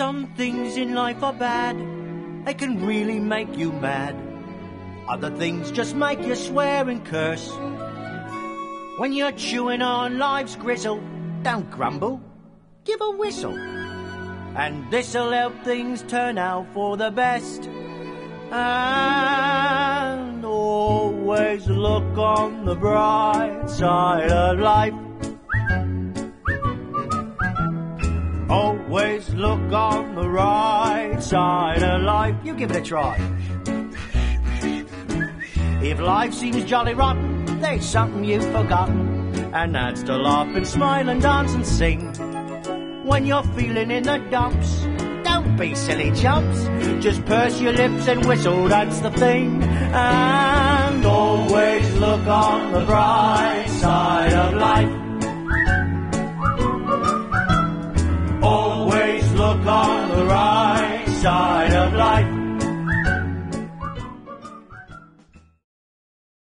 Some things in life are bad, they can really make you mad. Other things just make you swear and curse. When you're chewing on life's gristle, don't grumble, give a whistle. And this'll help things turn out for the best. And always look on the bright side of life. Always look on the right side of life. You give it a try. If life seems jolly rotten, there's something you've forgotten. And that's to laugh and smile and dance and sing. When you're feeling in the dumps, don't be silly chumps. Just purse your lips and whistle, that's the thing. And always look on the bright Look on the life.